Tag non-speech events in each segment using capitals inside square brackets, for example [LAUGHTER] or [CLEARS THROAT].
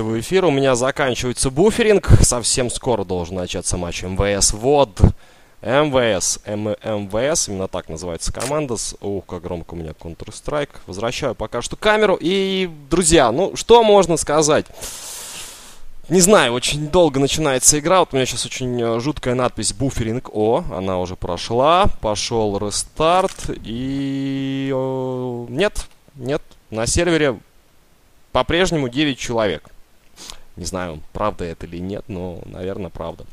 в эфир. У меня заканчивается буферинг. Совсем скоро должен начаться матч МВС ВОД. МВС, М МВС, именно так называется команда. Ух, как громко у меня Counter-Strike. Возвращаю пока что камеру. И, друзья, ну, что можно сказать? Не знаю, очень долго начинается игра. Вот у меня сейчас очень э, жуткая надпись буферинг. О, она уже прошла. Пошел рестарт. И... Нет, нет. На сервере по-прежнему 9 человек. Не знаю, правда это или нет, но, наверное, правда.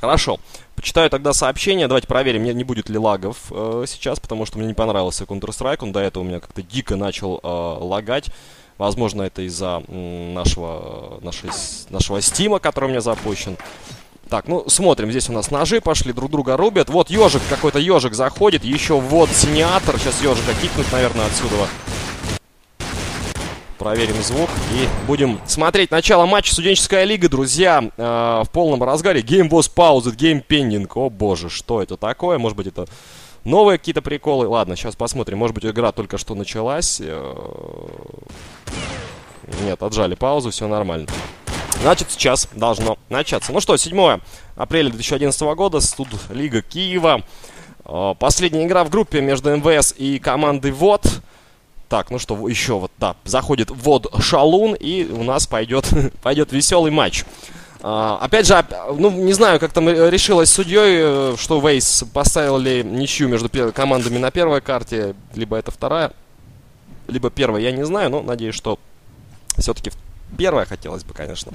Хорошо. Почитаю тогда сообщение. Давайте проверим, не, не будет ли лагов э, сейчас, потому что мне не понравился Counter-Strike. Он до этого у меня как-то дико начал э, лагать. Возможно, это из-за нашего, нашей, нашего стима, который у меня запущен. Так, ну, смотрим. Здесь у нас ножи пошли, друг друга рубят. Вот ежик, какой-то ежик заходит. Еще вот синеатор. Сейчас ежика кикнуть, наверное, отсюда. Проверим звук и будем смотреть начало матча студенческая лига, друзья, э, в полном разгаре. Game was paused, game pending. О боже, что это такое? Может быть, это новые какие-то приколы? Ладно, сейчас посмотрим. Может быть, игра только что началась. Э, нет, отжали паузу, все нормально. Значит, сейчас должно начаться. Ну что, 7 апреля 2011 года, студ Лига Киева. Э, последняя игра в группе между МВС и командой ВОД. Так, ну что, еще вот, да, заходит ввод Шалун, и у нас пойдет, [LAUGHS] пойдет веселый матч. А, опять же, ну, не знаю, как там решилось судьей, э, что Вейс поставил ли ничью между командами на первой карте, либо это вторая, либо первая, я не знаю, но надеюсь, что все-таки первая хотелось бы, конечно.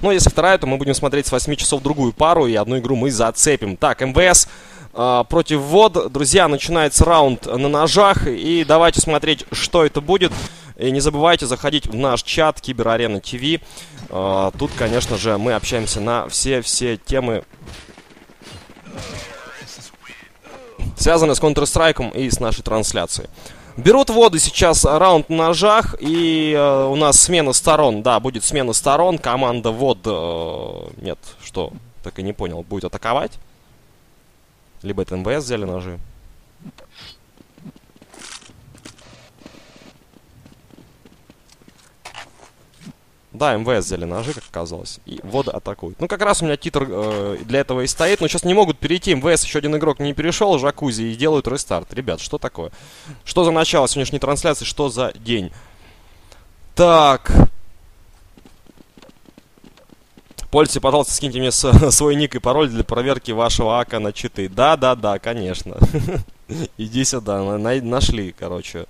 Но если вторая, то мы будем смотреть с 8 часов другую пару, и одну игру мы зацепим. Так, МВС против ВОД. Друзья, начинается раунд на ножах. И давайте смотреть, что это будет. И не забывайте заходить в наш чат Киберарена ТВ. А, тут, конечно же, мы общаемся на все-все темы, связанные с Counter-Strike и с нашей трансляцией. Берут воды сейчас раунд на ножах, и э, у нас смена сторон. Да, будет смена сторон. Команда вод... Э, нет, что? Так и не понял. Будет атаковать. Либо это МВС взяли ножи. Да, МВС взяли ножи, как оказалось. И вода атакует. Ну, как раз у меня титр э, для этого и стоит. Но сейчас не могут перейти. МВС еще один игрок не перешел, Жакузи, и делают рестарт. Ребят, что такое? Что за начало сегодняшней трансляции? Что за день? Так. Пользуйтесь, пожалуйста, скиньте мне [LAUGHS] свой ник и пароль для проверки вашего ака на читы. Да-да-да, конечно. [LAUGHS] Иди сюда. Нашли, короче,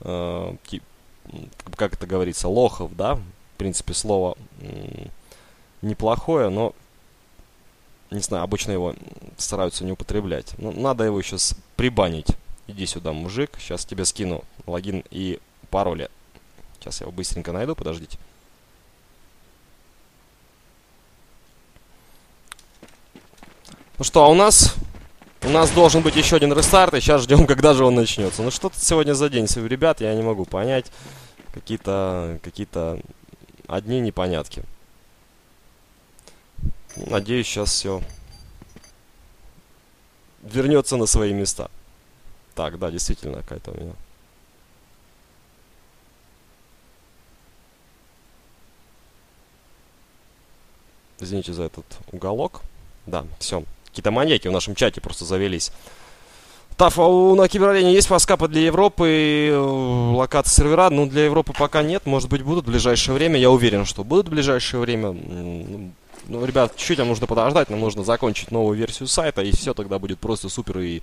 э, как это говорится, лохов, да? В принципе, слово неплохое, но не знаю, обычно его стараются не употреблять. Но надо его сейчас прибанить. Иди сюда, мужик. Сейчас тебе скину логин и пароли. Сейчас я его быстренько найду, подождите. Ну что, а у нас... У нас должен быть еще один рестарт, и сейчас ждем, [LAUGHS] когда же он начнется. Ну что тут сегодня за день, ребят, я не могу понять. Какие-то... Какие-то... Одни непонятки. Надеюсь, сейчас все вернется на свои места. Так, да, действительно, какая-то у меня. Извините за этот уголок. Да, все. Какие-то маньяки в нашем чате просто завелись. Таф, а у на киберарене есть фаскапы для Европы, э, локации сервера? Ну, для Европы пока нет, может быть, будут в ближайшее время. Я уверен, что будут в ближайшее время. Ну, ну ребят, чуть-чуть нам нужно подождать, нам нужно закончить новую версию сайта, и все тогда будет просто супер и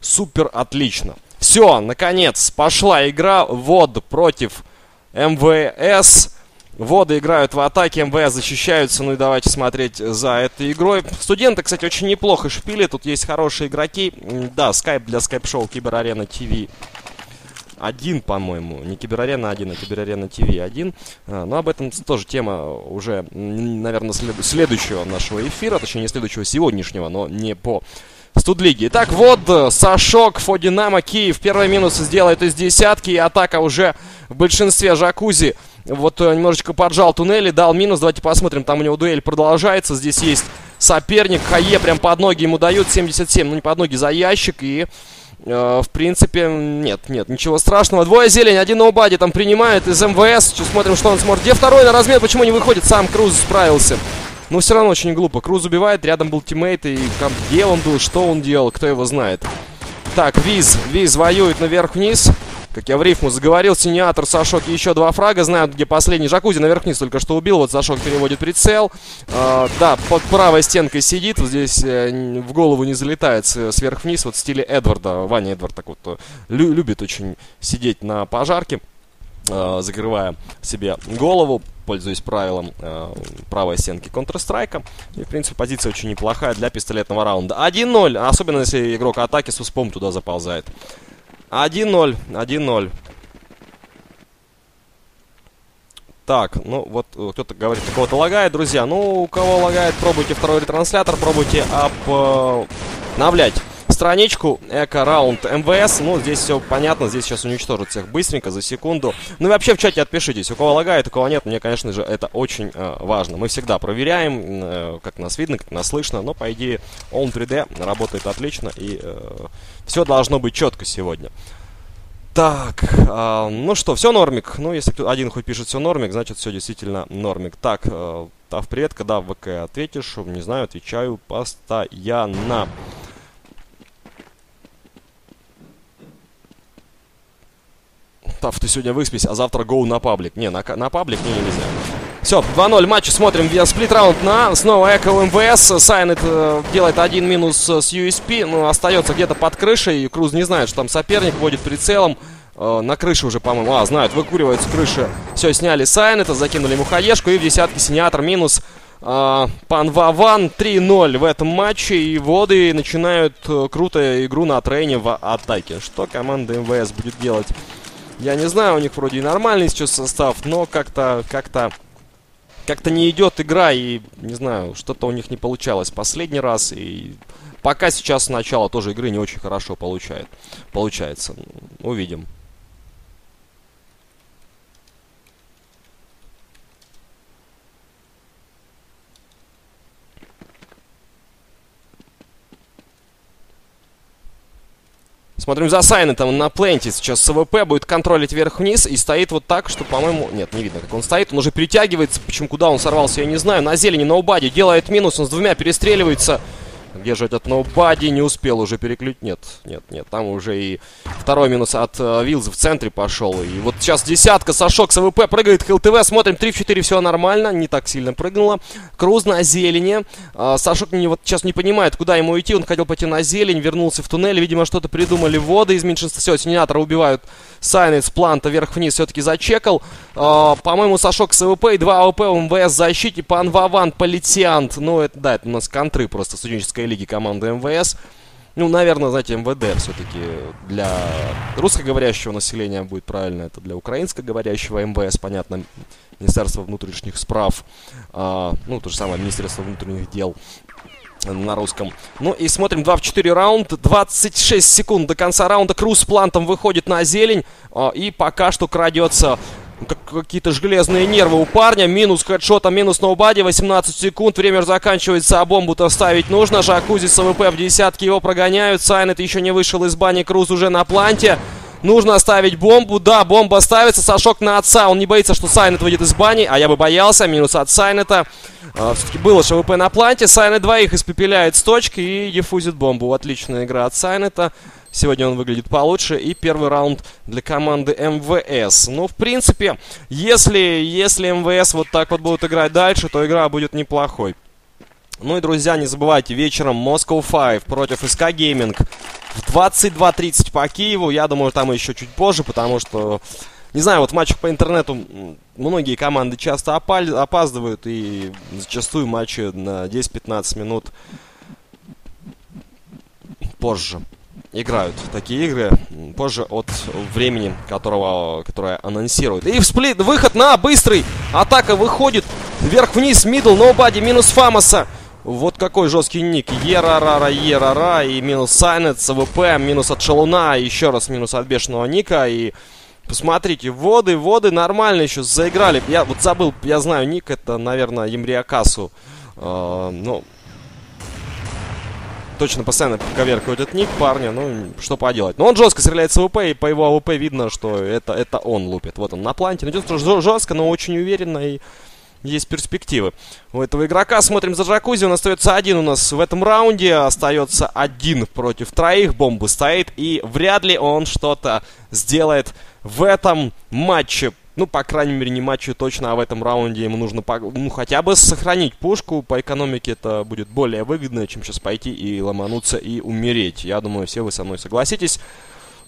супер отлично. Все, наконец, пошла игра. Вот против МВС. Воды играют в атаке, МВС защищаются. Ну и давайте смотреть за этой игрой. Студенты, кстати, очень неплохо шпили. Тут есть хорошие игроки. Да, скайп для скайп-шоу Киберарена ТВ один, по-моему. Не Киберарена 1, а Киберарена ТВ 1. А, но об этом тоже тема уже, наверное, след следующего нашего эфира. Точнее, не следующего, сегодняшнего, но не по Студлиги. Итак, вот Сашок, Фодинамо, Киев. Первый минус сделает из десятки. И атака уже в большинстве Жакузи. Вот э, немножечко поджал туннели, дал минус. Давайте посмотрим, там у него дуэль продолжается. Здесь есть соперник. Хае прям под ноги ему дают. 77, ну не под ноги, за ящик. И Э, в принципе, нет, нет, ничего страшного. Двое зелень, один ноубади там принимает из МВС. Сейчас смотрим, что он сможет. Где второй на размен? Почему не выходит? Сам Круз справился. Но все равно очень глупо. Круз убивает, рядом был тиммейт, и там, где он был, что он делал, кто его знает. Так, Виз, Виз воюет наверх-вниз. Как я в рифму заговорил, Синиатор, Сашок и еще два фрага. Знают, где последний. Жакузи наверх-вниз только что убил. Вот Сашок переводит прицел. А, да, под правой стенкой сидит. Вот здесь э, в голову не залетает сверх-вниз. Вот в стиле Эдварда. Ваня Эдвард так вот э, лю любит очень сидеть на пожарке. Э, закрывая себе голову, пользуясь правилом э, правой стенки Counter-Strike. И, в принципе, позиция очень неплохая для пистолетного раунда. 1-0, особенно если игрок атаки с успом туда заползает. 1-0. 1-0. Так, ну вот э, кто-то говорит, у кого-то лагает, друзья. Ну, у кого лагает, пробуйте второй ретранслятор, пробуйте обновлять страничку Эко Раунд МВС. Ну, здесь все понятно, здесь сейчас уничтожат всех быстренько, за секунду. Ну и вообще в чате отпишитесь, у кого лагает, у кого нет. Мне, конечно же, это очень э, важно. Мы всегда проверяем, э, как нас видно, как нас слышно. Но, по идее, он 3D работает отлично и э, все должно быть четко сегодня. Так, э, ну что, все нормик. Ну, если кто один хоть пишет все нормик, значит все действительно нормик. Так, э, Тав, привет, когда в ВК ответишь? Не знаю, отвечаю постоянно. Тав, ты сегодня выспись, а завтра гоу на паблик. Не, на, на паблик мне нельзя. Все, 2-0 матч смотрим. Сплит раунд на. Снова Эко МВС. Сайнет э, делает один минус с USP. Ну, остается где-то под крышей. Круз не знает, что там соперник водит прицелом. Э, на крыше уже, по-моему. А, знают, выкуривают с крыши. Все, сняли Сайнета, закинули ему хаешку. И в десятке синятор минус. Uh, Пан Ваван 3-0 в этом матче. И воды начинают uh, круто игру на трейне в атаке. Что команда МВС будет делать? Я не знаю, у них вроде и нормальный сейчас состав, но как-то, как-то, как-то не идет игра, и, не знаю, что-то у них не получалось последний раз, и пока сейчас начало тоже игры не очень хорошо получает, получается. Увидим. Смотрим за Сайнетом на пленте. Сейчас СВП будет контролить вверх-вниз. И стоит вот так, что, по-моему... Нет, не видно, как он стоит. Он уже перетягивается. Почему, куда он сорвался, я не знаю. На зелени, на убаде. Делает минус. Он с двумя перестреливается. Где же этот ноубади? Не успел уже переключить. Нет, нет, нет. Там уже и второй минус от э, Вилза в центре пошел. И вот сейчас десятка, Сашок с АВП прыгает ХЛТВ. Смотрим, 3 в 4, все нормально. Не так сильно прыгнуло. Круз на зелени. Э, Сашок не, вот сейчас не понимает, куда ему идти. Он хотел пойти на зелень, вернулся в туннель. Видимо, что-то придумали. Воды из меньшинства. Все, синятора убивают. Сайнет с планта вверх-вниз все-таки зачекал. Э, По-моему, Сашок с АВП и 2 АВП в МВС защите. Пан Ваван, Полетиант. Ну, это, да, это у нас контры просто студенческая Чемпионской лиги команды МВС. Ну, наверное, знаете, МВД все-таки для русскоговорящего населения будет правильно, это для украинскоговорящего МВС, понятно, Министерство внутренних справ, а, ну, то же самое Министерство внутренних дел на русском. Ну и смотрим 2 в 4 раунд. 26 секунд до конца раунда. Круз плантом выходит на зелень. А, и пока что крадется как, какие-то железные нервы у парня. Минус хедшота, минус ноубади. 18 секунд. Время заканчивается, а бомбу-то ставить нужно. Жакузи с АВП в десятке его прогоняют. Сайнет еще не вышел из бани. Круз уже на планте. Нужно ставить бомбу. Да, бомба ставится. Сашок наотсос. Он не боится, что Сайнет выйдет из бани. А я бы боялся. Минус от Сайнета. А, Все-таки было ШВП на планте. Сайнет двоих испепеляет с точки и диффузит бомбу. Отличная игра от Сайнета. Сегодня он выглядит получше. И первый раунд для команды МВС. Ну, в принципе, если, если МВС вот так вот будут играть дальше, то игра будет неплохой. Ну и, друзья, не забывайте, вечером Moscow 5 против СК Gaming в 22.30 по Киеву. Я думаю, там еще чуть позже, потому что, не знаю, вот в матчах по интернету многие команды часто опаздывают, и зачастую матчи на 10-15 минут позже играют такие игры позже от времени, которого, которое анонсируют. И в сплит, выход на быстрый. Атака выходит. Вверх-вниз, мидл, ноубади, минус Фамоса. Вот какой жесткий ник. Ерарара, Ерара и минус Сайнет, СВП, минус от Шалуна, еще раз минус от Бешеного Ника. И посмотрите, воды, воды нормально еще заиграли. Я вот забыл, я знаю ник, это, наверное, Емриакасу. Э, ну, точно постоянно коверкают этот ник парня, ну, что поделать. Но он жестко стреляет с АВП, и по его АВП видно, что это, это он лупит. Вот он на планте, идет жестко, но очень уверенно, и есть перспективы у этого игрока. Смотрим за джакузи. Он остается один у нас в этом раунде. Остается один против троих. Бомба стоит. И вряд ли он что-то сделает в этом матче. Ну, по крайней мере, не матче точно, а в этом раунде ему нужно ну, хотя бы сохранить пушку. По экономике это будет более выгодно, чем сейчас пойти и ломануться и умереть. Я думаю, все вы со мной согласитесь.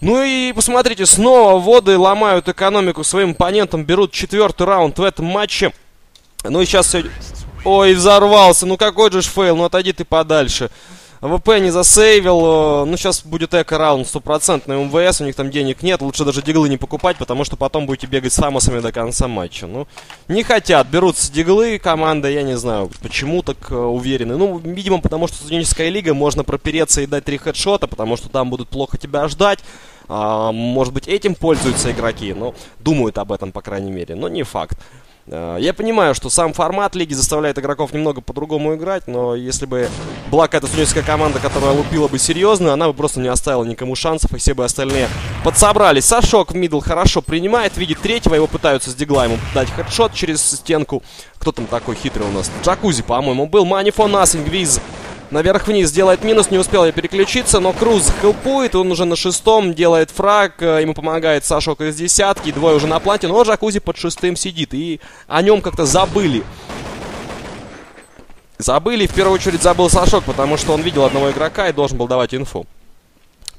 Ну и посмотрите, снова воды ломают экономику своим оппонентам, берут четвертый раунд в этом матче. Ну и сейчас. Ой, взорвался. Ну какой же ж фейл, ну отойди ты подальше. АВП не засейвил. Э, ну, сейчас будет эко-раунд стопроцентный МВС. У них там денег нет. Лучше даже диглы не покупать, потому что потом будете бегать с фамасами до конца матча. Ну, не хотят. Берутся диглы команда. Я не знаю, почему так э, уверены. Ну, видимо, потому что студенческая лига. Можно пропереться и дать три хедшота, потому что там будут плохо тебя ждать. А, может быть, этим пользуются игроки. Ну, думают об этом, по крайней мере. Но не факт. Э, я понимаю, что сам формат лиги заставляет игроков немного по-другому играть, но если бы была какая-то студенческая команда, которая лупила бы серьезно, она бы просто не оставила никому шансов, и все бы остальные подсобрались. Сашок в мидл хорошо принимает, видит третьего, его пытаются с дигла ему дать хедшот через стенку. Кто там такой хитрый у нас? Джакузи, по-моему, был. For nothing, Виз Наверх-вниз делает минус, не успел я переключиться, но Круз хелпует, он уже на шестом делает фраг, э, ему помогает Сашок из десятки, двое уже на планте, но Джакузи под шестым сидит, и о нем как-то забыли. Забыли, в первую очередь забыл Сашок, потому что он видел одного игрока и должен был давать инфу.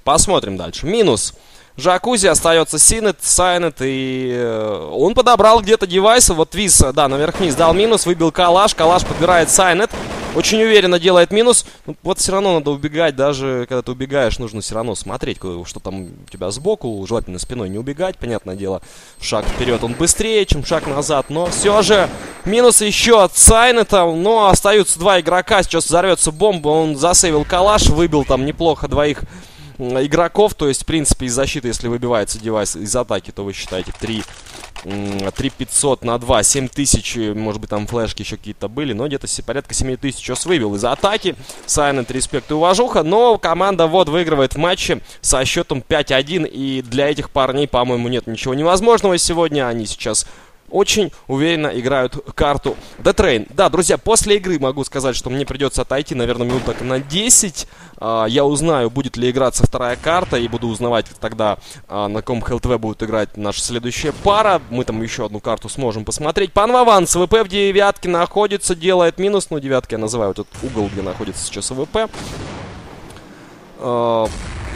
Посмотрим дальше. Минус. Джакузи остается Синет, Сайнет, и э, он подобрал где-то девайсы. Вот Виз, да, наверх-вниз дал минус, выбил Калаш, Калаш подбирает Сайнет. Очень уверенно делает минус. Ну, вот все равно надо убегать, даже когда ты убегаешь, нужно все равно смотреть, что там у тебя сбоку, желательно спиной не убегать, понятное дело. Шаг вперед он быстрее, чем шаг назад, но все же минус еще от Сайнета, но остаются два игрока, сейчас взорвется бомба, он засейвил калаш, выбил там неплохо двоих игроков, то есть, в принципе, из защиты, если выбивается девайс из атаки, то вы считаете 3 3500 на 2, 7000, может быть, там флешки еще какие-то были, но где-то порядка 7000 сейчас вывел из атаки. Сайнет, респект и уважуха, но команда вот выигрывает в матче со счетом 5-1, и для этих парней, по-моему, нет ничего невозможного сегодня, они сейчас очень уверенно играют карту The Train. Да, друзья, после игры могу сказать, что мне придется отойти, наверное, минут так на 10. А, я узнаю, будет ли играться вторая карта, и буду узнавать тогда, а, на ком ХЛТВ будет играть наша следующая пара. Мы там еще одну карту сможем посмотреть. Пан Вован с ВП в девятке находится, делает минус. Ну, девятки я называю этот угол, где находится сейчас ВП.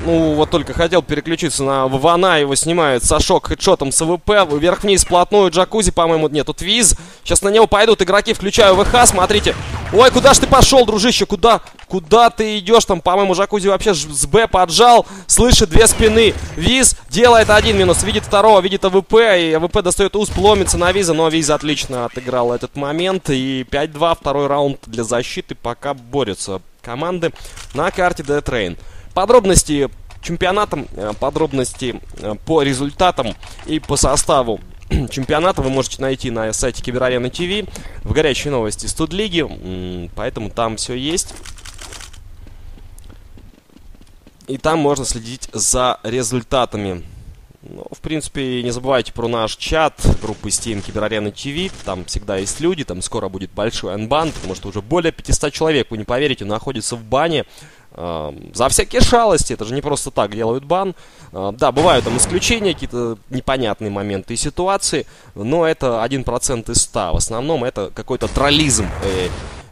Ну, вот только хотел переключиться на Вавана, его снимает Сашок хедшотом с АВП, вверх-вниз плотную джакузи, по-моему, нет, тут Виз. Сейчас на него пойдут игроки, включаю ВХ, смотрите. Ой, куда ж ты пошел, дружище, куда? Куда ты идешь там, по-моему, джакузи вообще с Б поджал, слышит две спины. Виз делает один минус, видит второго, видит АВП, и АВП достает уст, ломится на Виза, но Виз отлично отыграл этот момент, и 5-2, второй раунд для защиты, пока борются команды на карте Dead Train. Подробности чемпионатом, э, подробности э, по результатам и по составу [CLEARS THROAT] чемпионата вы можете найти на сайте Киберарена ТВ в горячей новости Студлиги, поэтому там все есть. И там можно следить за результатами. Ну, в принципе, не забывайте про наш чат группы Steam Киберарена ТВ. Там всегда есть люди, там скоро будет большой анбан, потому что уже более 500 человек, вы не поверите, находится в бане за всякие шалости, это же не просто так делают бан. Да, бывают там исключения, какие-то непонятные моменты и ситуации, но это 1% из 100. В основном это какой-то троллизм.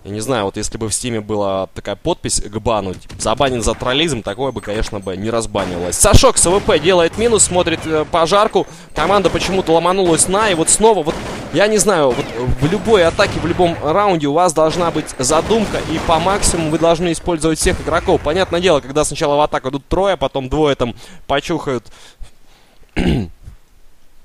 Э, я не знаю, вот если бы в Стиме была такая подпись к бану, типа, забанен за троллизм, такое бы, конечно, бы не разбанилось. Сашок с АВП делает минус, смотрит э, пожарку. Команда почему-то ломанулась на, и вот снова, вот, я не знаю, вот в любой атаке, в любом раунде у вас должна быть задумка, и по максимуму вы должны использовать всех игроков. Понятное дело, когда сначала в атаку идут трое, потом двое там почухают [CLEARS THROAT]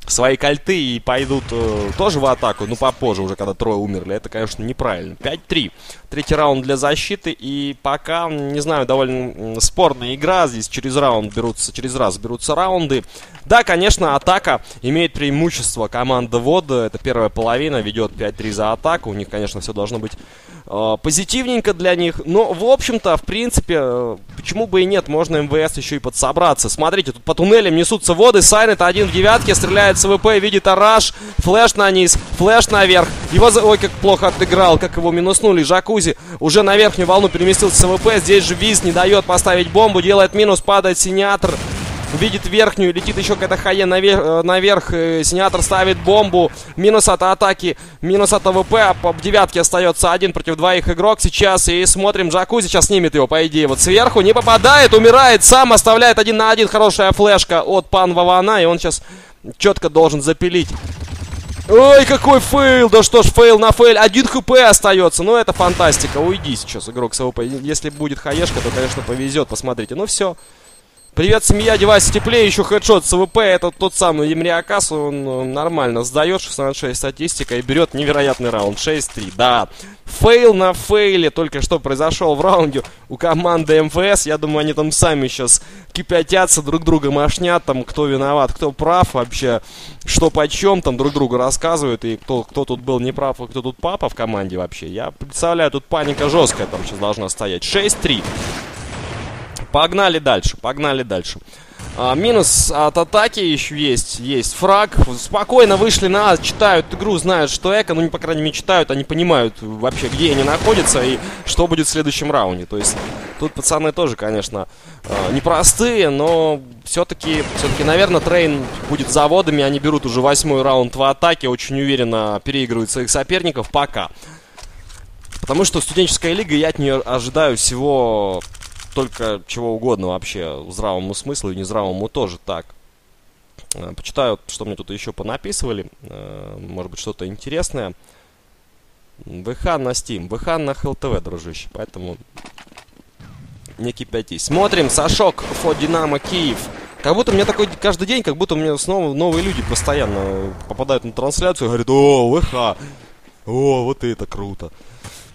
свои кольты и пойдут э, тоже в атаку, ну попозже уже, когда трое умерли, это, конечно, неправильно. 5-3. Третий раунд для защиты, и пока, не знаю, довольно спорная игра, здесь через раунд берутся, через раз берутся раунды. Да, конечно, атака имеет преимущество команда ВОД, это первая половина, ведет 5-3 за атаку, у них, конечно, все должно быть э, э, позитивненько для них. Но, в общем-то, в принципе, э, почему бы и нет, можно МВС еще и подсобраться. Смотрите, тут по туннелям несутся воды, Сайнет один в девятке, стреляет с ВП, видит Араш, флеш на низ, флеш наверх. Его, ой, как плохо отыграл, как его минуснули. Жакузи уже на верхнюю волну переместился с АВП, здесь же Виз не дает поставить бомбу, делает минус, падает Синятор видит верхнюю, летит еще какая-то хае наверх, э, наверх э, Синятор ставит бомбу, минус от атаки, минус от АВП, а по девятке остается один против двоих игрок сейчас, и смотрим, Джакузи сейчас снимет его, по идее, вот сверху, не попадает, умирает, сам оставляет один на один, хорошая флешка от Пан Вавана, и он сейчас четко должен запилить. Ой, какой фейл! Да что ж, фейл на фейл. Один хп остается. Ну, это фантастика. Уйди сейчас, игрок с АВП. Если будет хаешка, то, конечно, повезет. Посмотрите. Ну, все. Привет, семья, девайс теплее, еще хедшот с ВП, это тот самый Емриакас, он э, нормально сдает, 16 статистика и берет невероятный раунд, 6-3, да. Фейл на фейле только что произошел в раунде у команды МФС, я думаю, они там сами сейчас кипятятся, друг друга мошнят, там, кто виноват, кто прав вообще, что почем, там, друг другу рассказывают, и кто, кто тут был неправ, и кто тут папа в команде вообще. Я представляю, тут паника жесткая там сейчас должна стоять, 6-3. Погнали дальше, погнали дальше. А, минус от атаки еще есть, есть фраг. Спокойно вышли на А, читают игру, знают, что эко, ну, не, по крайней мере, читают, они понимают вообще, где они находятся и что будет в следующем раунде. То есть, тут пацаны тоже, конечно, а, непростые, но все-таки, все-таки, наверное, трейн будет заводами, они берут уже восьмой раунд в атаке, очень уверенно переигрывают своих соперников, пока. Потому что студенческая лига, я от нее ожидаю всего только чего угодно вообще, здравому смыслу и нездравому тоже так. Э, почитаю, что мне тут еще понаписывали. Э, может быть, что-то интересное. ВХ на Steam, ВХ на ХЛТВ, дружище. Поэтому не кипятись. Смотрим, Сашок, Фо Динамо, Киев. Как будто мне такой каждый день, как будто меня снова новые люди постоянно попадают на трансляцию и говорят, о, ВХ, о, вот это круто.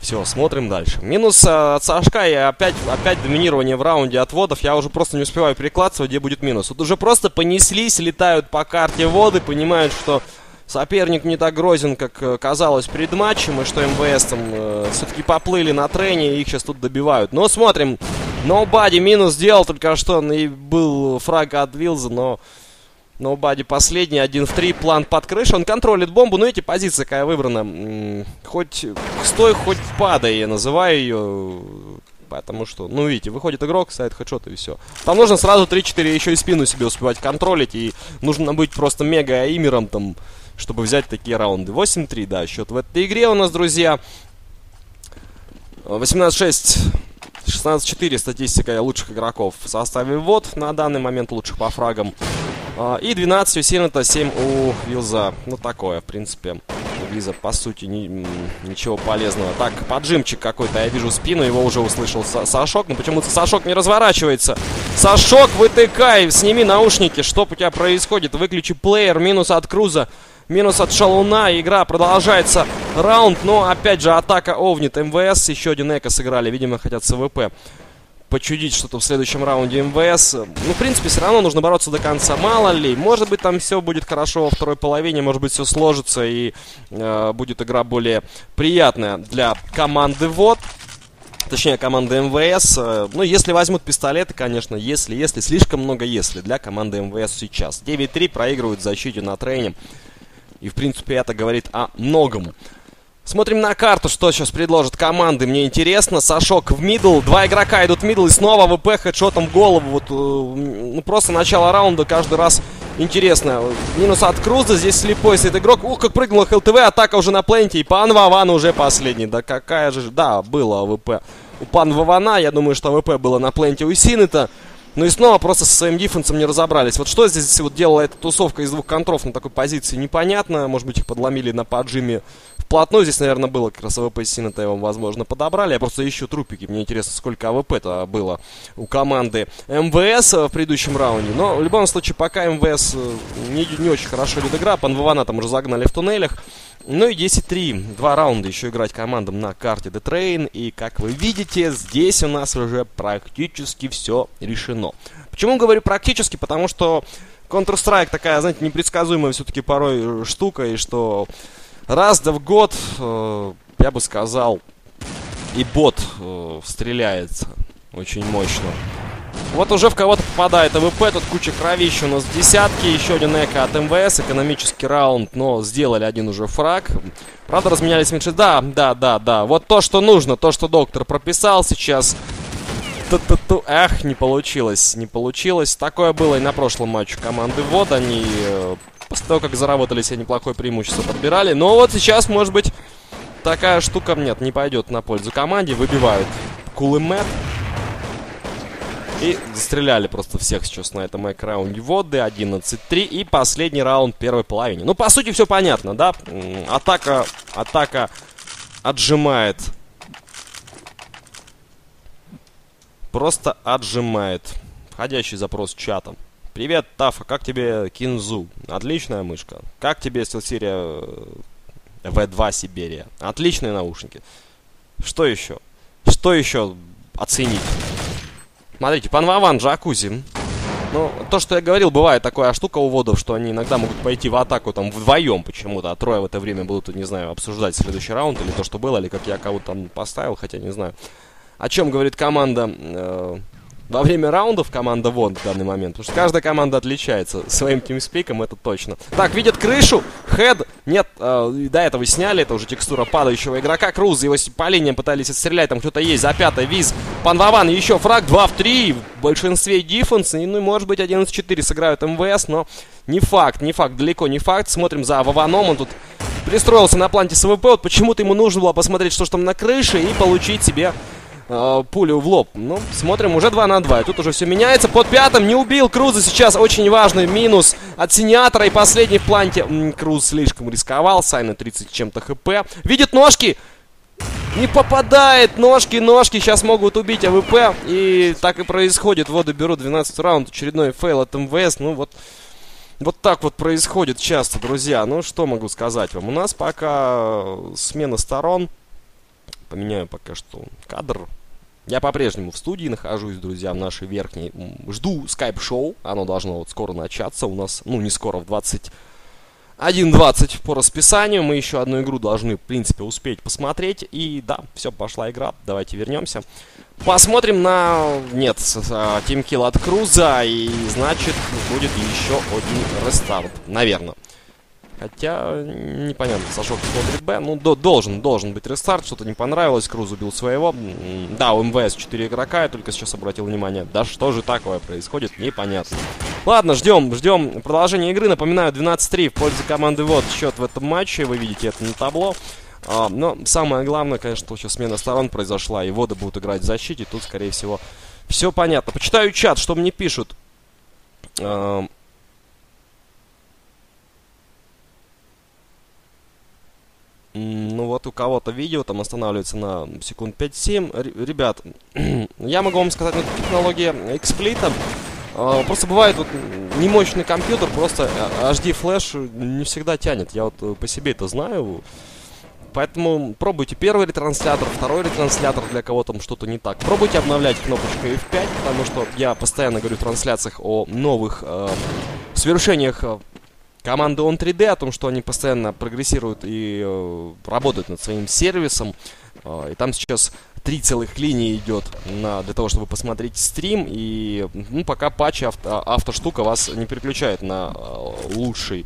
Все, смотрим дальше. Минус э, от Сашка и опять, опять доминирование в раунде отводов. Я уже просто не успеваю перекладываться, где будет минус. Вот уже просто понеслись, летают по карте воды, понимают, что соперник не так грозен, как э, казалось перед матчем, и что МВС там э, все-таки поплыли на трене, и их сейчас тут добивают. Но смотрим, Ноубади минус сделал только что, и был фраг от Вилза, но Ноубади последний, один в три, план под крышу. Он контролит бомбу, но эти позиции какая выбрана. Хоть стой, хоть падай, я называю ее. Потому что, ну видите, выходит игрок, ставит хедшот и все. Там нужно сразу 3-4 еще и спину себе успевать контролить. И нужно быть просто мега аимером там, чтобы взять такие раунды. 8-3, да, счет в этой игре у нас, друзья. 18-6. 16-4 статистика лучших игроков в составе ВОД на данный момент лучших по фрагам. А, и 12 у Синета, 7 у Вилза. Ну, такое, в принципе. У Виза, по сути, ни, ничего полезного. Так, поджимчик какой-то, я вижу спину, его уже услышал Са Сашок. Но почему-то Сашок не разворачивается. Сашок, вытыкай, сними наушники. Что у тебя происходит? Выключи плеер, минус от Круза. Минус от Шалуна. Игра продолжается. Раунд, но опять же атака Овнит. МВС, еще один эко сыграли. Видимо, хотят СВП почудить что-то в следующем раунде МВС. Ну, в принципе, все равно нужно бороться до конца. Мало ли, может быть, там все будет хорошо во второй половине, может быть, все сложится и э, будет игра более приятная для команды ВОД. Точнее, команды MBC. Э, ну, если возьмут пистолеты, конечно, если, если, слишком много если для команды MBC сейчас. 9-3 проигрывают в защите на трейне. И, в принципе, это говорит о многом. Смотрим на карту, что сейчас предложат команды. Мне интересно. Сашок в middle. Два игрока идут в middle. И снова АВП хедшотом в голову. Вот, э, ну, просто начало раунда каждый раз интересно. Минус от Круза. Здесь слепой сидит игрок. Ух, как прыгнул HLTV. Атака уже на пленте. И Пан Ваван уже последний. Да какая же... Да, было АВП. У Пан Вавана. Я думаю, что АВП было на пленте у Синета. Ну и снова просто со своим диффенсом не разобрались. Вот что здесь вот делала эта тусовка из двух контров на такой позиции, непонятно. Может быть, их подломили на поджиме вплотную. Здесь, наверное, было как раз АВП Сината его, возможно, подобрали. Я просто ищу трупики. Мне интересно, сколько АВП-то было у команды MBC в предыдущем раунде. Но в любом случае, пока MBC э, не, не очень хорошо идет игра, Панвавана там уже загнали в туннелях. Ну и 10-3. Два раунда еще играть командам на карте The Train. И, как вы видите, здесь у нас уже практически все решено. Почему говорю практически? Потому что Counter-Strike такая, знаете, непредсказуемая все-таки порой штука. И что раз да в год, э, я бы сказал, И бот э, стреляется очень мощно. Вот уже в кого-то попадает АВП, тут куча кровища у нас в десятке, еще один эко от MBC, экономический раунд, но сделали один уже фраг. Правда, разменялись меньше. Да, да, да, да, вот то, что нужно, то, что доктор прописал сейчас. Ту -ту -ту. Эх, не получилось, не получилось. Такое было и на прошлом матче команды ВОД, они э, после того, как заработали себе неплохое преимущество, подбирали. Но вот сейчас, может быть, такая штука, нет, не пойдет на пользу команде, выбивают Кулемет. И стреляли просто всех сейчас на этом эк-раунде воды. 11-3. И последний раунд первой половине. Ну, по сути, все понятно, да? Атака, атака отжимает. Просто отжимает. Входящий запрос чатом. Привет, Тафа, как тебе Кинзу? Отличная мышка. Как тебе SteelSeries V2 Сибирия? Отличные наушники. Что еще? Что еще оценить? Смотрите, панваван, джакузи. Ну, то, что я говорил, бывает такая штука у водов, что они иногда могут пойти в атаку там вдвоем почему-то, а трое в это время будут, не знаю, обсуждать следующий раунд, или то, что было, или как я кого-то там поставил, хотя не знаю. О чем говорит команда э, во время раундов команда вон в данный момент. Потому что каждая команда отличается своим тимспиком, это точно. Так, видят крышу. Хед. Нет, э, до этого сняли. Это уже текстура падающего игрока. Круз. Его по линиям пытались отстрелять. Там кто-то есть. За пятое. Виз. Панваван. Еще фраг. 2 в 3. В большинстве дефенс. И, ну, может быть, 11-4 сыграют МВС. Но не факт. Не факт. Далеко не факт. Смотрим за Вованом. Он тут пристроился на планте СВП. Вот почему-то ему нужно было посмотреть, что же там на крыше. И получить себе э, пулю в лоб. Ну, смотрим, уже 2 на 2. И тут уже все меняется. Под пятым не убил Круза сейчас. Очень важный минус от Синиатора. И последний в планте. М -м, Круз слишком рисковал. Сайна 30 чем-то хп. Видит ножки. Не попадает. Ножки, ножки. Сейчас могут убить АВП. И так и происходит. WoD ы берут 12 раунд. Очередной fail от MBC. Ну, вот... Вот так вот происходит часто, друзья. Ну, что могу сказать вам? У нас пока смена сторон. Поменяю пока что кадр. Я по-прежнему в студии нахожусь, друзья, в нашей верхней. Жду скайп-шоу. Оно должно вот скоро начаться. У нас, ну, не скоро, в 21.20 по расписанию. Мы еще одну игру должны, в принципе, успеть посмотреть. И да, все, пошла игра. Давайте вернемся. Посмотрим на... Нет, тимкил от Круза. И, значит, будет еще один рестарт. Наверное. Хотя, непонятно, сошел смотрит Б. Ну, до, должен, должен быть рестарт. Что-то не понравилось. Круз убил своего. Да, у МВС 4 игрока. Я только сейчас обратил внимание. Да что же такое происходит? Непонятно. Ладно, ждем, ждем продолжения игры. Напоминаю, 12-3 в пользу команды ВОД счет в этом матче. Вы видите это на табло. А, но самое главное, конечно, что смена сторон произошла. И ВОДы будут играть в защите. Тут, скорее всего, все понятно. Почитаю чат, что мне пишут. А, Ну вот у кого-то видео там останавливается на секунд 5-7. Ребят, [CLEARS THROAT] я могу вам сказать, ну, технология эксплита. Uh, просто бывает вот немощный компьютер, просто HD флеш не всегда тянет. Я вот э, по себе это знаю. Поэтому пробуйте первый ретранслятор, второй ретранслятор, для кого там что-то не так. Пробуйте обновлять кнопочкой F5, потому что я постоянно говорю в трансляциях о новых э, свершениях э, команды On 3D, о том, что они постоянно прогрессируют и э, работают над своим сервисом. Э, и там сейчас три целых линии идет на, для того, чтобы посмотреть стрим. И ну, пока патчи авто, автоштука вас не переключает на э, лучший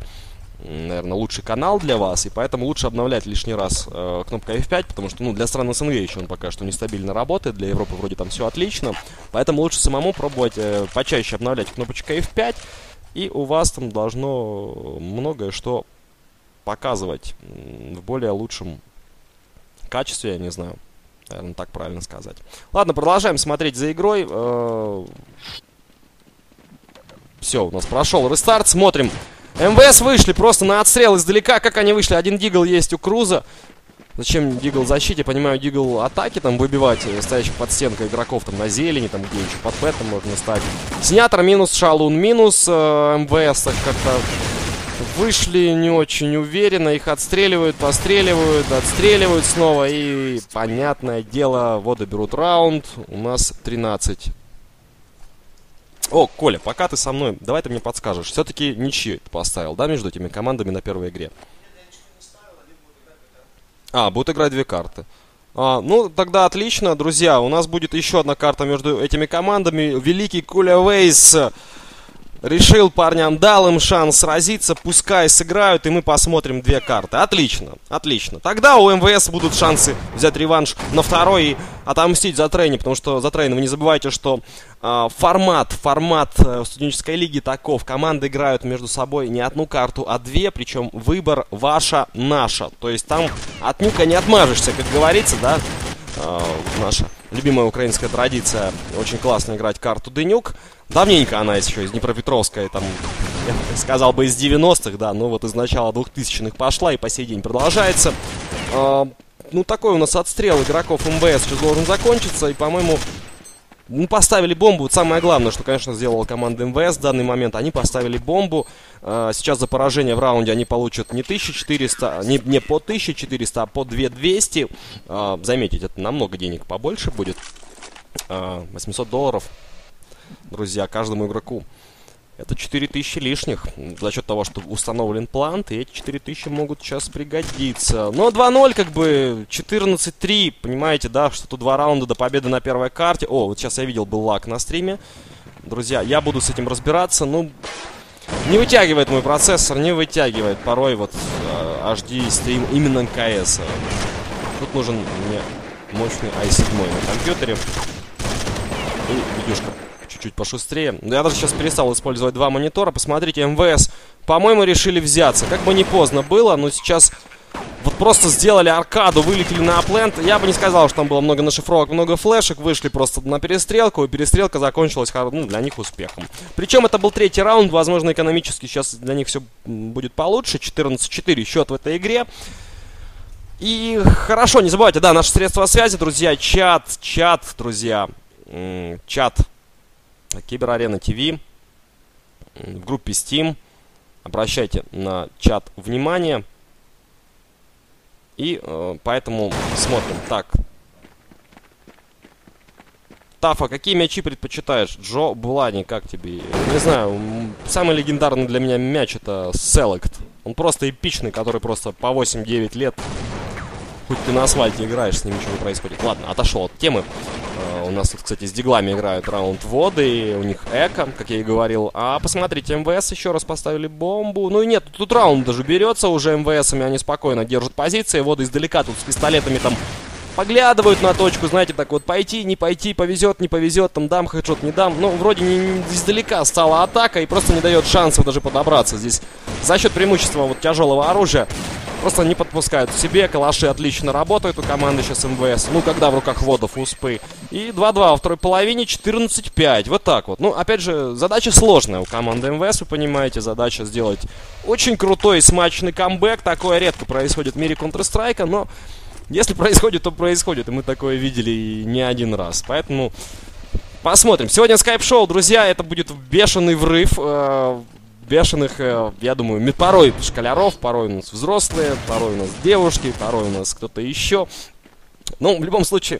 наверное, лучший канал для вас, и поэтому лучше обновлять лишний раз э, кнопкой F5, потому что, ну, для стран СНГ еще он пока что нестабильно работает, для Европы вроде там все отлично, поэтому лучше самому пробовать э, почаще обновлять кнопочкой F5, и у вас там должно многое что показывать в более лучшем качестве, я не знаю. Наверное, так правильно сказать. Ладно, продолжаем смотреть за игрой. Э, Все, у нас прошел рестарт. Смотрим. МВС вышли просто на отстрел издалека. Как они вышли? Один дигл есть у Круза. Зачем Дигл защите? Понимаю, Дигл атаки там выбивать э, стоящих под стенкой игроков там на зелени, там где еще под бетом можно ставить. Синятор минус, Шалун минус, э, МВС как-то вышли не очень уверенно, их отстреливают, постреливают, отстреливают снова и, понятное дело, воды берут раунд, у нас 13. О, Коля, пока ты со мной, давай ты мне подскажешь, все-таки ничью ты поставил, да, между этими командами на первой игре? А, будут играть две карты. А, ну, тогда отлично, друзья. У нас будет еще одна карта между этими командами. Великий Куля Вейс решил парням, дал им шанс сразиться, пускай сыграют, и мы посмотрим две карты. Отлично, отлично. Тогда у МВС будут шансы взять реванш на второй и отомстить за трейни, потому что за трейни вы не забывайте, что э, формат, формат э, студенческой лиги таков. Команды играют между собой не одну карту, а две, причем выбор ваша, наша. То есть там от нюка не отмажешься, как говорится, да, э, наша любимая украинская традиция. Очень классно играть карту Денюк. Давненько она еще из Днепропетровской, там, я сказал бы, из 90-х, да, но вот из начала 2000-х пошла и по сей день продолжается. Э, ну, такой у нас отстрел игроков МВС сейчас должен закончиться, и, по-моему, ну, поставили бомбу. Вот самое главное, что, конечно, сделала команда МВС в данный момент. Они поставили бомбу. Э, сейчас за поражение в раунде они получат не 1400, не, не по 1400, а по 2200. Э, заметить, это намного денег побольше будет. 800 долларов друзья, каждому игроку. Это 4000 лишних за счет того, что установлен плант, и эти 4000 могут сейчас пригодиться. Но 2-0, как бы, 14-3, понимаете, да, что тут два раунда до победы на первой карте. О, вот сейчас я видел, был лак на стриме. Друзья, я буду с этим разбираться, ну, не вытягивает мой процессор, не вытягивает порой вот э, HD стрим именно КС. Тут нужен мне мощный i7 на компьютере. И видюшка чуть-чуть пошустрее. Я даже сейчас перестал использовать два монитора. Посмотрите, МВС, по-моему, решили взяться. Как бы не поздно было, но сейчас вот просто сделали аркаду, вылетели на апленд. Я бы не сказал, что там было много нашифровок, много флешек. Вышли просто на перестрелку, и перестрелка закончилась ну, для них успехом. Причем это был третий раунд, возможно, экономически сейчас для них все будет получше. 14-4 счет в этой игре. И хорошо, не забывайте, да, наши средства связи, друзья, чат, чат, друзья, чат Киберарена ТВ в группе Steam. Обращайте на чат внимание. И э, поэтому смотрим. Так. Тафа, какие мячи предпочитаешь? Джо Булани, как тебе? Не знаю, самый легендарный для меня мяч это Select. Он просто эпичный, который просто по 8-9 лет Хоть ты на асфальте играешь, с ним ничего не происходит. Ладно, отошел от темы. Uh, у нас тут, кстати, с диглами играют раунд воды, у них эко, как я и говорил. А посмотрите, МВС еще раз поставили бомбу. Ну и нет, тут раунд даже берется уже МВСами, они спокойно держат позиции. Воды издалека тут с пистолетами там поглядывают на точку, знаете, так вот пойти, не пойти, повезет, не повезет, там дам хедшот, не дам. Ну, вроде не, не издалека стала атака и просто не дает шансов даже подобраться здесь. За счет преимущества вот тяжелого оружия просто не подпускают к себе. Калаши отлично работают у команды сейчас МВС. Ну, когда в руках водов успы. И 2-2 во второй половине, 14-5. Вот так вот. Ну, опять же, задача сложная у команды МВС, вы понимаете. Задача сделать очень крутой смачный камбэк. Такое редко происходит в мире Counter-Strike, но если происходит, то происходит. И мы такое видели не один раз. Поэтому посмотрим. Сегодня скайп-шоу, друзья. Это будет бешеный врыв. Э, бешеных, э, я думаю, порой школяров, порой у нас взрослые, порой у нас девушки, порой у нас кто-то еще. Ну, в любом случае,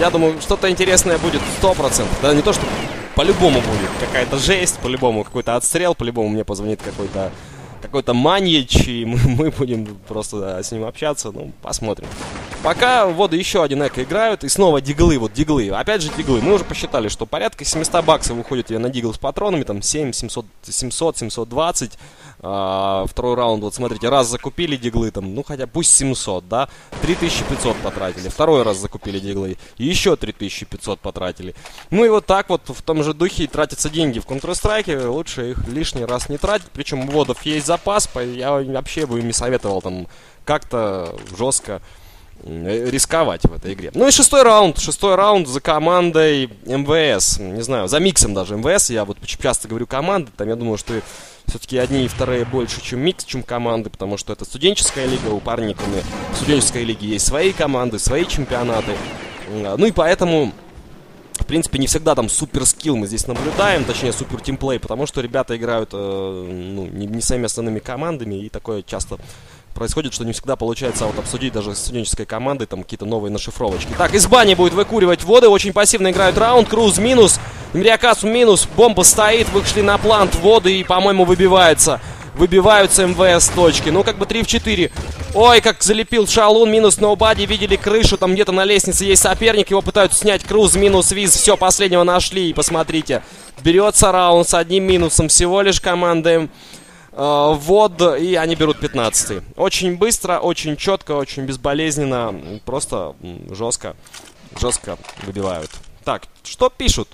я думаю, что-то интересное будет 100%. Да, не то, что по-любому будет какая-то жесть, по-любому какой-то отстрел, по-любому мне позвонит какой-то какой-то маньяч, и мы, [LAUGHS] мы будем просто с ним общаться, ну, посмотрим. Пока воды еще один эко играют, и снова диглы, вот диглы, опять же диглы. Мы уже посчитали, что порядка 700 баксов выходит я на дигл с патронами, там 7, 700, 700, 720, а, второй раунд, вот смотрите, раз закупили диглы, там, ну хотя пусть 700, да, 3500 потратили. Второй раз закупили диглы, еще 3500 потратили. Ну и вот так вот в том же духе тратятся деньги в Counter-Strike, лучше их лишний раз не тратить, причем водов есть запас, я вообще бы им не советовал там как-то жестко рисковать в этой игре. Ну и шестой раунд. Шестой раунд за командой МВС. Не знаю, за миксом даже МВС. Я вот часто говорю команды. Там я думаю, что все-таки одни и вторые больше, чем микс, чем команды, потому что это студенческая лига, у парниками в студенческой лиге есть свои команды, свои чемпионаты. Ну и поэтому, в принципе, не всегда там супер скилл мы здесь наблюдаем, точнее супер тимплей, потому что ребята играют э, ну, не, не своими основными командами, и такое часто происходит, что не всегда получается вот обсудить даже с студенческой командой там какие-то новые нашифровочки. Так, из бани будет выкуривать воды, очень пассивно играют раунд, Круз минус, Мириакасу минус, бомба стоит, вышли на плант, воды и, по-моему, выбивается. Выбиваются МВС точки. Ну, как бы 3 в 4. Ой, как залепил Шалун. Минус ноубади. Видели крышу. Там где-то на лестнице есть соперник. Его пытаются снять. Круз минус виз. Все, последнего нашли. И посмотрите. Берется раунд с одним минусом. Всего лишь команды э, ввод, и они берут 15 Очень быстро, очень четко, очень безболезненно, просто жестко, жестко выбивают. Так, что пишут?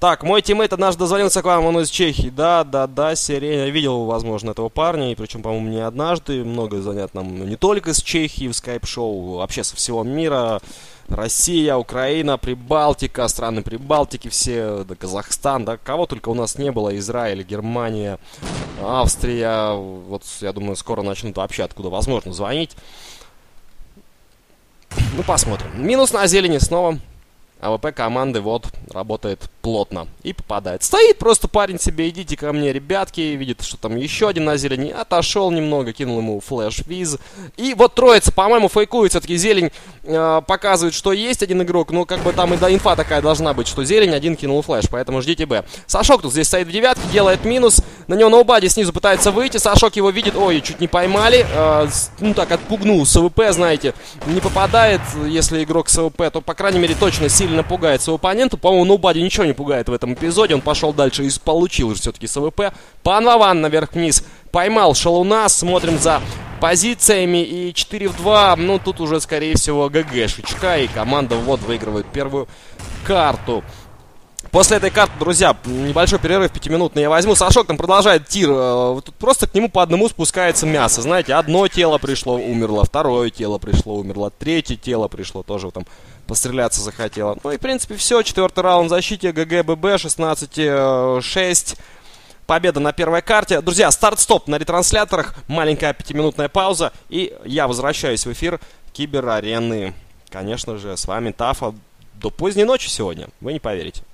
Так, мой тиммейт однажды дозвонился к вам, он из Чехии. Да, да, да, Сирень. Я видел, возможно, этого парня, и причем, по-моему, не однажды. Много звонят нам не только из Чехии в скайп-шоу, вообще со всего мира. Россия, Украина, Прибалтика, страны Прибалтики все, да, Казахстан, да, кого только у нас не было, Израиль, Германия, Австрия, вот, я думаю, скоро начнут вообще откуда возможно звонить. Ну, посмотрим. Минус на зелени снова. АВП команды WoD работает плотно и попадает. Стоит просто парень себе, идите ко мне, ребятки, видит, что там еще один на зелени, отошел немного, кинул ему флеш вниз. И вот троица, по-моему, фейкует, все-таки зелень э, показывает, что есть один игрок, но как бы там и да, инфа такая должна быть, что зелень один кинул флеш, поэтому ждите Б. Сашок тут здесь стоит в девятке, делает минус, на него Nobody снизу пытается выйти, Сашок его видит, ой, чуть не поймали, э, ну так, отпугнул с АВП, знаете, не попадает, если игрок с АВП, то, по крайней мере, точно сильно пугает своего оппонента, по-моему, Nobody ничего не пугает в этом эпизоде. Он пошел дальше и получил все-таки с АВП. Панваван наверх-вниз поймал шалуна. Смотрим за позициями. И 4 в 2. Ну, тут уже, скорее всего, ГГшечка. И команда WoD выигрывает первую карту. После этой карты, друзья, небольшой перерыв пятиминутный я возьму. Сашок там продолжает тир. Э, тут просто к нему по одному спускается мясо. Знаете, одно тело пришло, умерло. Второе тело пришло, умерло. Третье тело пришло, тоже там постреляться захотело. Ну и, в принципе, все. Четвертый раунд в защите. GG BB 16-6. Победа на первой карте. Друзья, старт-стоп на ретрансляторах. Маленькая пятиминутная пауза. И я возвращаюсь в эфир Киберарены. Конечно же, с вами Тафа. До поздней ночи сегодня. Вы не поверите.